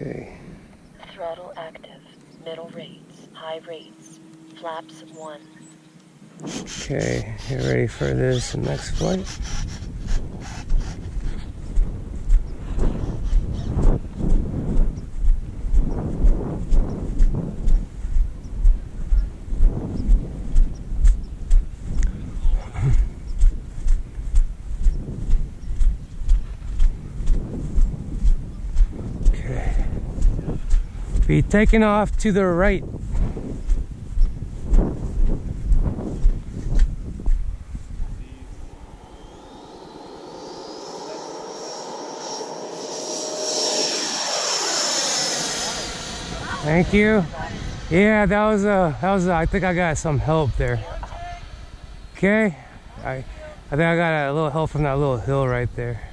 Okay. Throttle active. Middle rates. High rates. Flaps 1. Okay, you ready for this next flight? Be taking off to the right. Thank you. Yeah, that was a that was a, I think I got some help there. Okay, I I think I got a little help from that little hill right there.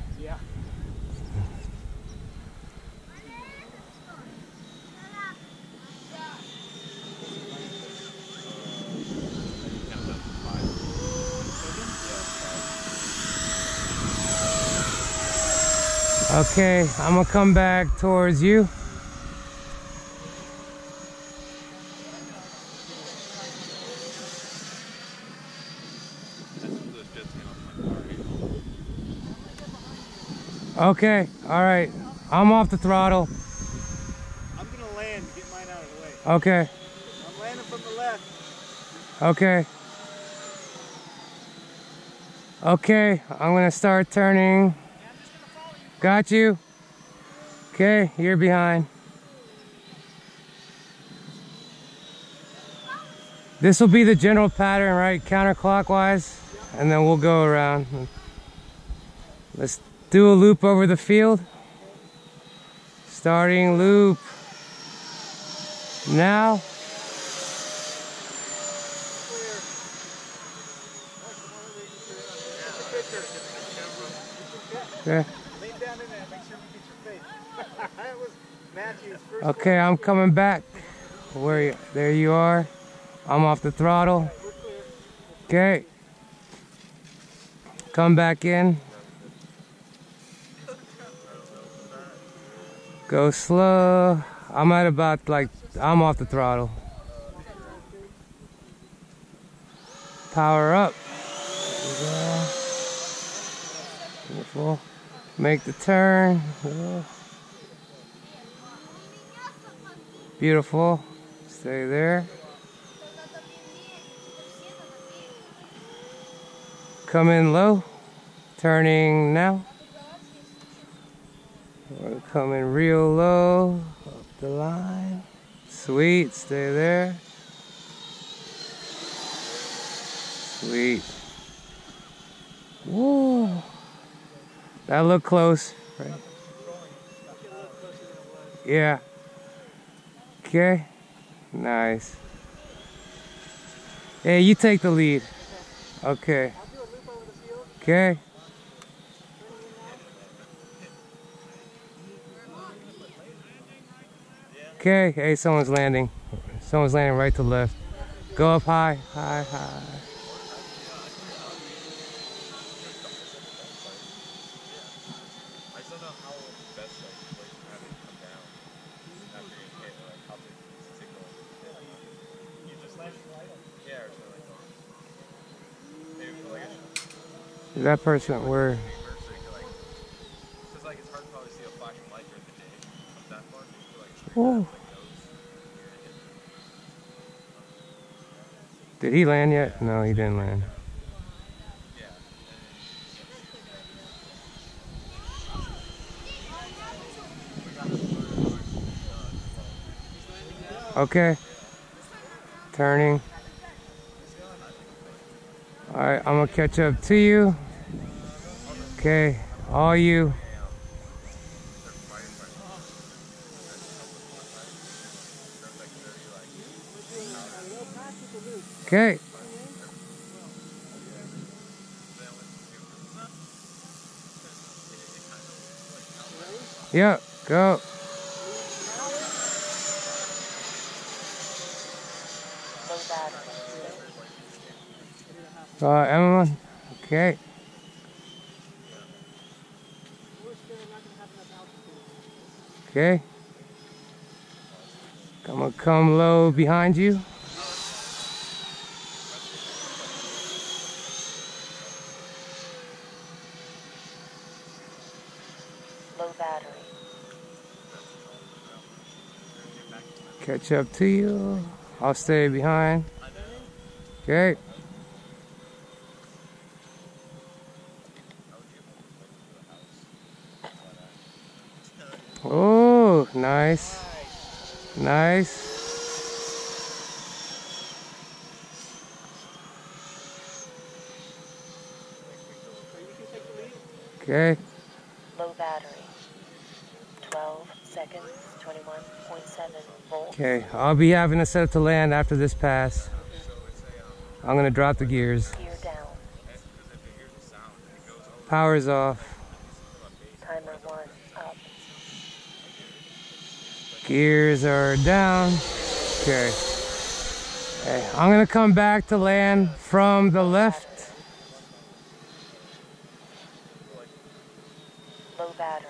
Okay, I'm gonna come back towards you. Okay, all right. I'm off the throttle. I'm gonna land to get mine out of the way. Okay, I'm landing from the left. okay. Okay, I'm gonna start turning. Got you. Okay, you're behind. This will be the general pattern, right? Counterclockwise, and then we'll go around. Let's do a loop over the field. Starting loop. Now. Okay. Lean down in there. Make sure we get your face. that was Matthew's first. Okay, I'm coming back. Where you, there you are. I'm off the throttle. Okay. Come back in. Go slow. I'm at about like I'm off the throttle. Power up. There we go. Beautiful. Make the turn. Go. Beautiful. Stay there. Come in low. Turning now. We're coming real low. Up the line. Sweet. Stay there. Sweet. Woo. That looked close, right? Yeah. Okay. Nice. Hey, you take the lead. Okay. Okay. Okay. Hey, someone's landing. Someone's landing right to left. Go up high, high, high. I just don't know how best like place to have it come down after you hit like how to signal. You just like yeah, or something like that. Maybe for like a Is that person where? reverse so you can like. Cause like it's hard to probably see a flashing light during the day up that far. So feel like straight Oh. Did he land yet? No, he didn't land. Okay. Turning. Alright, I'm gonna catch up to you. Okay, all you. Okay. Yep, go. Uh, everyone. Okay. Okay. I'm gonna come low behind you. Low battery. Catch up to you. I'll stay behind. Okay. Oh, nice. Nice. Okay. Low battery. 12 seconds. 21.7 volts. Okay. I'll be having to set it to land after this pass. I'm gonna drop the gears. Gear down. Power's off. Timer 1 up. Gears are down. Okay. Okay. I'm gonna come back to land from the left. Low battery.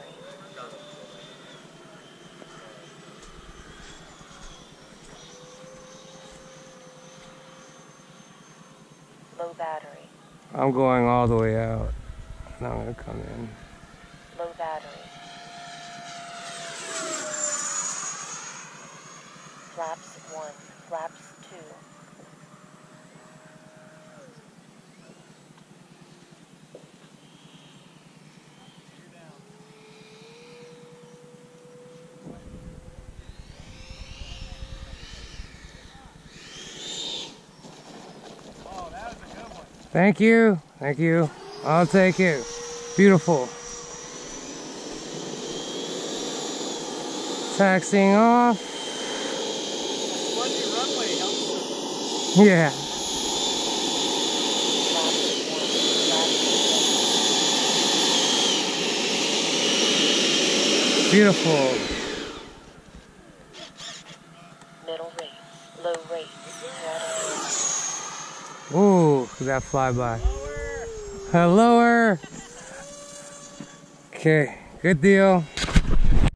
Low battery. I'm going all the way out. Now I'm gonna come in. Low battery. Flaps 1. Flaps 2. Thank you. Thank you. I'll take it. Beautiful. Taxing off. Yeah. Flaps 1. Flaps Beautiful. Middle rate. Low rate. Ooh, that flyby. Uh, Lower. Okay, good deal.